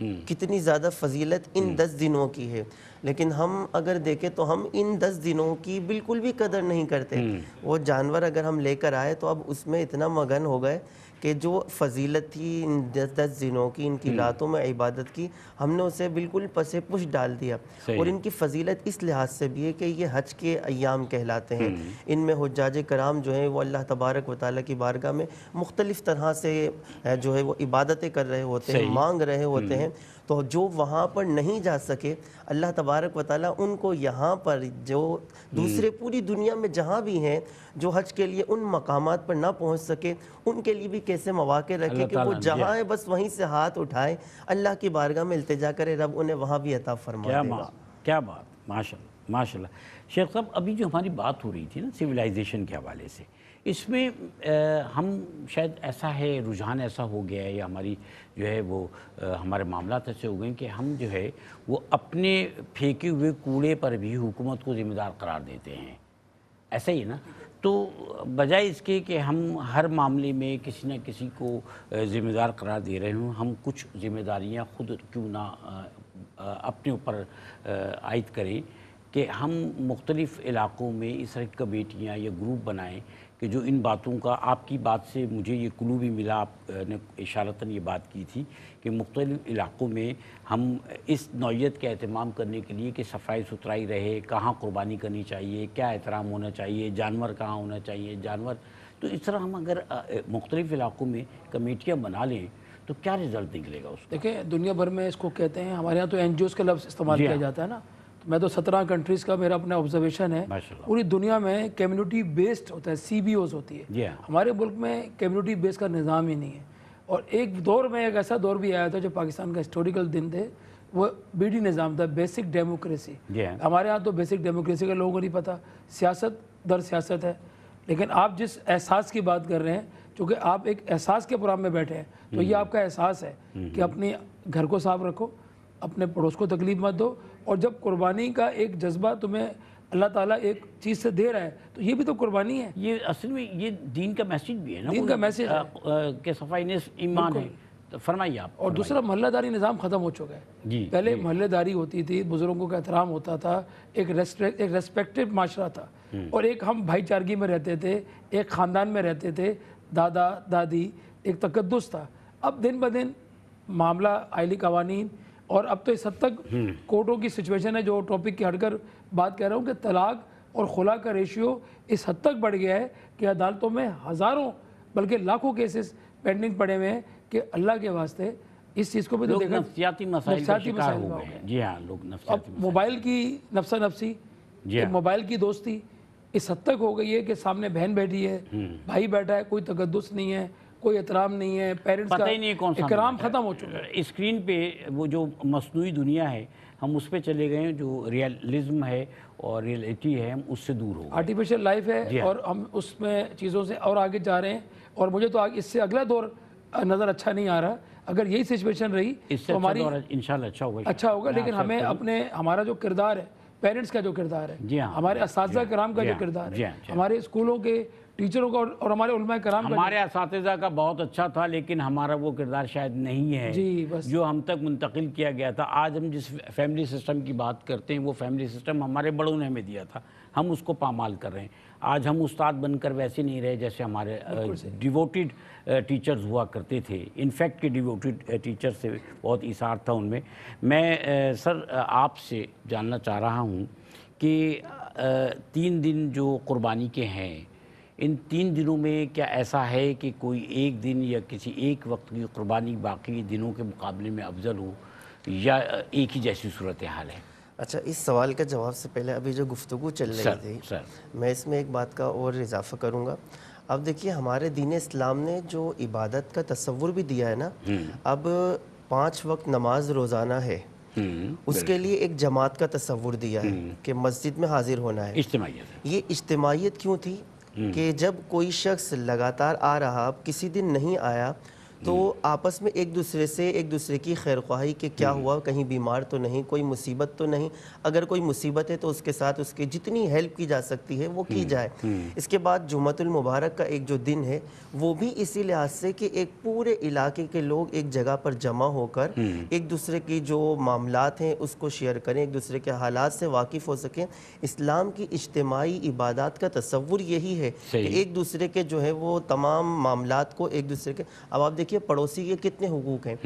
हम्म, कितनी ज़्यादा फजीलत इन दस दिनों की है। लेकिन हम अगर देखें तो हम इन दस दिनों की बिल्कुल भी कदर नहीं करते। वो जानवर अगर हम लेकर आए तो अब उसमें इतना मगन हो गए कि जो फजीलत थी इन दस दस दिनों की इनकी रातों में इबादत की हमने उसे बिल्कुल पसे पुश डाल दिया। और इनकी फजीलत इस लिहाज से भी है कि ये हज के अयाम कहलाते हैं। इनमें हजाज कराम जो है वो अल्लाह तबारक व ताली की बारगाह में मुख्तलिफ़ तरह से जो है वो इबादतें कर रहे होते हैं मांग रहे होते हैं। तो जो वहाँ पर नहीं जा सके अल्लाह तबारक व ताली उनको यहाँ पर जो दूसरे पूरी दुनिया में जहाँ भी हैं जो हज के लिए उन मकाम पर ना पहुँच सके उनके लिए भी कैसे मौाक़े रखें कि वो जहाँ है बस वहीं से हाथ उठाए अल्लाह की बारगाह में अल्तजा करे रब उन्हें वहाँ भी अता फरमा क्या बात क्या बात माशाल्लाह। माशाल्लाह। शेख साहब अभी जो हमारी बात हो रही थी ना सिविलाइजेशन के हवाले से इसमें अ, हम शायद ऐसा है रुझान ऐसा हो गया है या हमारी जो है वो अ, हमारे मामला ऐसे हो गए कि हम जो है वो अपने फेंके हुए कूड़े पर भी हुकूमत को ज़िम्मेदार करार देते हैं। ऐसा ही ना? तो बजाय इसके कि हम हर मामले में किसी न किसी को ज़िम्मेदार करार दे रहे हों हम कुछ जिम्मेदारियाँ खुद क्यों ना अपने ऊपर आयद करें कि हम मुख्तलिफ़ इलाक़ों में इस तरह की कमेटियाँ या ग्रुप बनाएँ कि जो इन बातों का आपकी बात से मुझे ये क्लू भी मिला आपने इशारतन ये बात की थी कि मुख्तलिफ़ इलाक़ों में हम इस नौीयत का अहतमाम करने के लिए कि सफ़ाई सुथराई रहे कहाँ कुर्बानी करनी चाहिए क्या एहतराम होना चाहिए जानवर कहाँ होना चाहिए जानवर। तो इस तरह हम अगर मुख्तलिफ़ इलाक़ों में कमेटियाँ बना लें तो क्या रिज़ल्ट निकलेगा उसका? देखिए दुनिया भर में इसको कहते हैं हमारे यहाँ तो एन का लफ्ज़ इस्तेमाल किया हाँ। जाता है ना। मैं तो सत्रह कंट्रीज़ का मेरा अपना ऑब्जर्वेशन है। पूरी दुनिया में कम्युनिटी बेस्ड होता है सी होती है। हमारे मुल्क में कम्युनिटी बेस्ड का निज़ाम ही नहीं है। और एक दौर में एक ऐसा दौर भी आया था जो पाकिस्तान का हिस्टोरिकल दिन थे वो बीडी निज़ाम था बेसिक डेमोक्रेसी हमारे यहाँ तो बेसिक डेमोक्रेसी का लोगों को नहीं पता सियासत दर सियासत है। लेकिन आप जिस एहसास की बात कर रहे हैं चूँकि आप एक एहसास के प्रोग्राम में बैठे हैं तो ये आपका एहसास है कि अपने घर को साफ़ रखो अपने पड़ोस को तकलीफ़ मत दो। और जब कुर्बानी का एक जज्बा तुम्हें अल्लाह ताला एक चीज़ से दे रहा है तो ये भी तो कुर्बानी है। ये असल में ये दीन का मैसेज भी है ना। दीन का मैसेज। कि सफ़ाई ईमान है। तो फरमाइए आप। और दूसरा मोहल्लादारी निज़ाम ख़त्म हो चुका है। जी पहले मोहल्लेदारी होती थी बुज़ुर्गों का एहतराम होता था एक रेस्पेक्ट एक रेस्पेक्टेड माशरा था। और एक हम भाईचारगी में रहते थे एक ख़ानदान में रहते थे दादा दादी एक तकदस था। अब दिन ब दिन मामला आइली कवानीन और अब तो इस हद तक कोर्टों की सिचुएशन है जो टॉपिक की हटकर बात कह रहा हूँ कि तलाक और खुला का रेशियो इस हद तक बढ़ गया है कि अदालतों में हज़ारों बल्कि लाखों केसेस पेंडिंग पड़े हुए हैं कि अल्लाह के वास्ते इस चीज़ को भी तो देखा नफ्सियाती मसाइल हो गए हैं जी हाँ लोग अब मोबाइल की नफसा नफसी हाँ। मोबाइल की दोस्ती इस हद तक हो गई है कि सामने बहन बैठी है हम्म। भाई बैठा है कोई तकदस नहीं है कोई एहतराम नहीं है पेरेंट्स पता का ही नहीं कौन सा इकराम खत्म हो चुका है। स्क्रीन पे वो जो मसनूई दुनिया है हम उस पर चले गए हैं जो रियलिज्म है और रियलिटी है हम उससे दूर हो आर्टिफिशियल लाइफ है हाँ। और हम उसमें चीज़ों से और आगे जा रहे हैं और मुझे तो इससे अगला दौर नज़र अच्छा नहीं आ रहा। अगर यही सिचुएशन रही तो अच्छा हमारी इंशाल्लाह अच्छा होगा अच्छा होगा लेकिन हमें अपने हमारा जो किरदार है पेरेंट्स का जो किरदार जी है। हाँ, हमारे इस हाँ, कराम का जो हाँ, किरदार है हाँ, हाँ। हमारे स्कूलों के टीचरों का और और हमारे उलमा कराम हमारे इस का बहुत अच्छा था लेकिन हमारा वो किरदार शायद नहीं है जी, बस। जो हम तक मुंतकिल किया गया था। आज हम जिस फैमिली सिस्टम की बात करते हैं वो फैमिली सिस्टम हमारे बड़ों ने हमें दिया था। हम उसको पामाल कर रहे हैं। आज हम उस्ताद बनकर वैसे नहीं रहे जैसे हमारे डिवोटेड टीचर्स हुआ करते थे। इनफैक्ट के डिवोटेड टीचर्स से बहुत इशार था उनमें। मैं सर आपसे जानना चाह रहा हूँ कि तीन दिन जो कुर्बानी के हैं इन तीन दिनों में क्या ऐसा है कि कोई एक दिन या किसी एक वक्त की कुर्बानी बाकी दिनों के मुकाबले में अफजल हो या एक ही जैसी सूरत हाल है? अच्छा इस सवाल का जवाब से पहले अभी जो गुफ्तु चल रही सर थी सर। मैं इसमें एक बात का और इजाफा करूँगा। अब देखिए हमारे दीन इस्लाम ने जो इबादत का तस्वुर भी दिया है ना अब पाँच वक्त नमाज़ रोज़ाना है हम्म, उसके लिए एक जमात का तस्वुर दिया है कि मस्जिद में हाजिर होना है। है। ये इज्तमाहीत क्यों थी? कि जब कोई शख्स लगातार आ रहा किसी दिन नहीं आया तो आपस में एक दूसरे से एक दूसरे की खैर ख्वाही कि क्या हुआ कहीं बीमार तो नहीं कोई मुसीबत तो नहीं। अगर कोई मुसीबत है तो उसके साथ उसकी जितनी हेल्प की जा सकती है वो की जाए। इसके बाद जुमतुल मुबारक का एक जो दिन है वो भी इसी लिहाज से कि एक पूरे इलाके के लोग एक जगह पर जमा होकर एक दूसरे की जो मामलात हैं उसको शेयर करें एक दूसरे के हालात से वाकिफ़ हो सकें। इस्लाम की इज्तमाही इबादत का तस्वुर यही है कि एक दूसरे के जो है वो तमाम मामलात को एक दूसरे के अब आप देखिए पड़ोसी के कितने हुकूक हैं।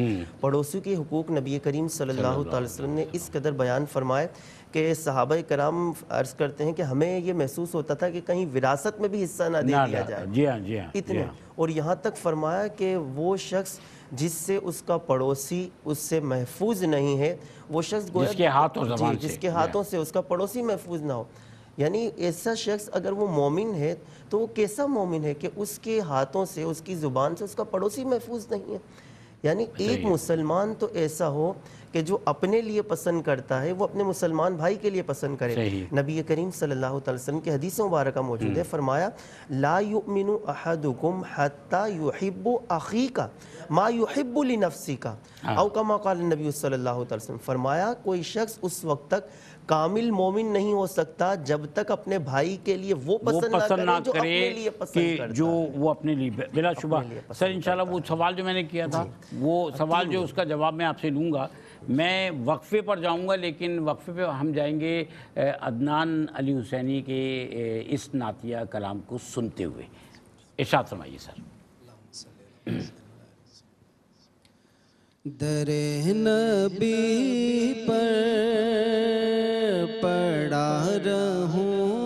पड़ोसी के हुकूक नबी करीम सल्लल्लाहु अलैहि वसल्लम ने इस कदर बयान फरमाए कि सहाबा कराम अर्ज़ करते हैं कि हमें ये महसूस होता था कि कहीं विरासत में भी हिस्सा ना दे दिया जाए। जी हाँ जी हाँ इतने। हाँ। और यहाँ तक फरमाया कि वो शख्स जिससे उसका पड़ोसी उससे महफूज नहीं है वो शख्स जिसके हाथ जिसके हाथों से उसका पड़ोसी महफूज ना हो। यानी ऐसा शख्स अगर वो मोमिन है तो वो कैसा मोमिन है कि उसके हाथों से उसकी ज़ुबान से उसका पड़ोसी महफूज नहीं है? यानी एक मुसलमान तो ऐसा हो कि जो अपने लिए पसंद करता है वो अपने मुसलमान भाई के लिए पसंद करे। नबी करीम सल्लल्लाहु अलैहि वसल्लम की हदीस मुबारक मौजूद है। फरमाया ला युमिनु अहदुकुम हत्ता युहिब्बु अखीका मा युहिब्बु लिनफ्सिका औ कमा क़ाल नबी सल्लल्लाहु अलैहि वसल्लम फरमाया कोई शख्स उस वक्त तक कामिल मोमिन नहीं हो सकता जब तक अपने भाई के लिए वो पसंद, वो पसंद, ना ना करे जो करे अपने लिए पसंद कि जो वो अपने लिए बिला शुबा सर इंशाल्लाह वो सवाल जो मैंने किया था वो सवाल जो उसका जवाब मैं आपसे लूँगा। मैं वक्फे पर जाऊँगा लेकिन वक्फे पे हम जाएँगे अदनान अली हुसैनी के इस नातिया कलाम को सुनते हुए। इरशाद फरमाइए सर। दरे नबी पर पड़ा रहूँगा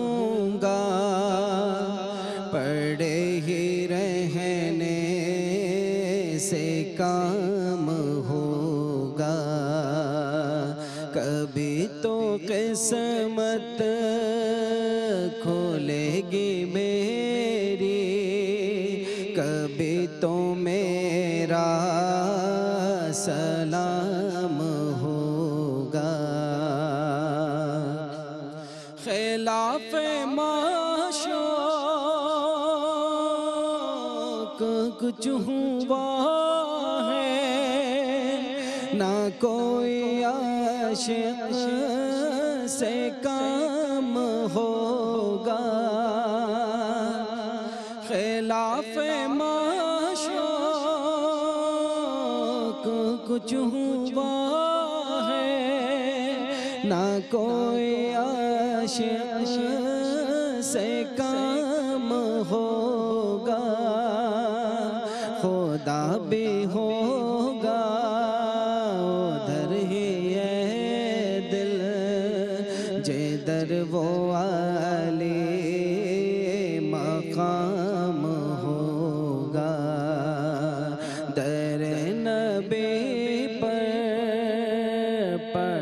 हुआ है। ना कोई आशिक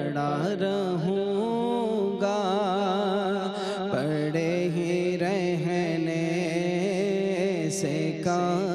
पड़ा रहूँगा। पड़े ही रहने से काम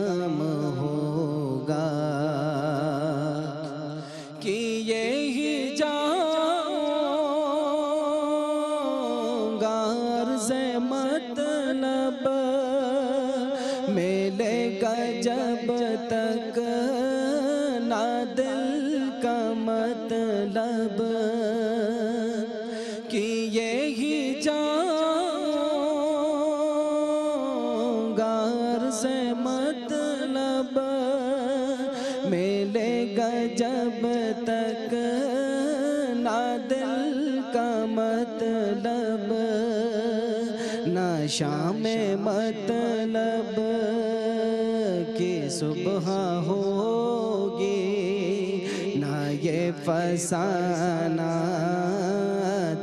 फसाना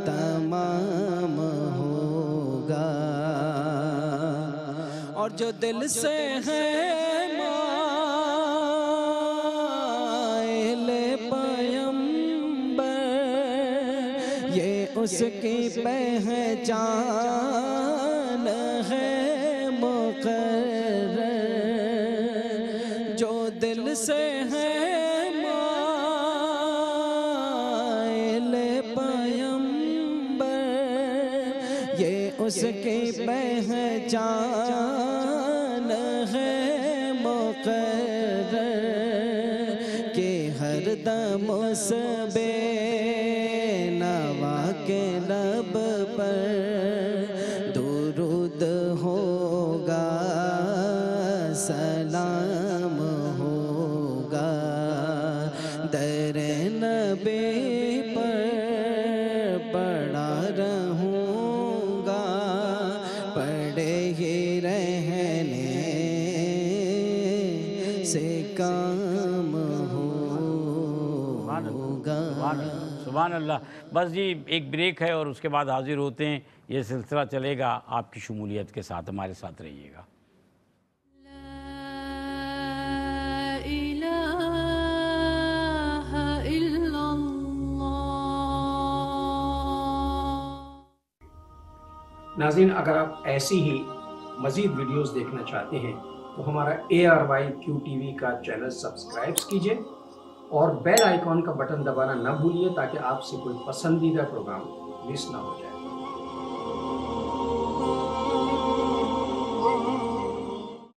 तमाम होगा। और जो दिल से है उसकी पहचान उसकी पहचान है मुकर के हर दम उस बेनवा सुबहान अल्लाह बस जी एक ब्रेक है और उसके बाद हाजिर होते हैं। ये सिलसिला चलेगा। आपकी शमूलियत के साथ हमारे साथ रहिएगा। नाजिन अगर आप ऐसी ही मज़ीद वीडियोस देखना चाहते हैं तो हमारा A R Y Q T V का चैनल सब्सक्राइब कीजिए। और बेल आइकॉन का बटन दबाना ना भूलिए ताकि आपसे कोई पसंदीदा प्रोग्राम मिस ना हो जाए।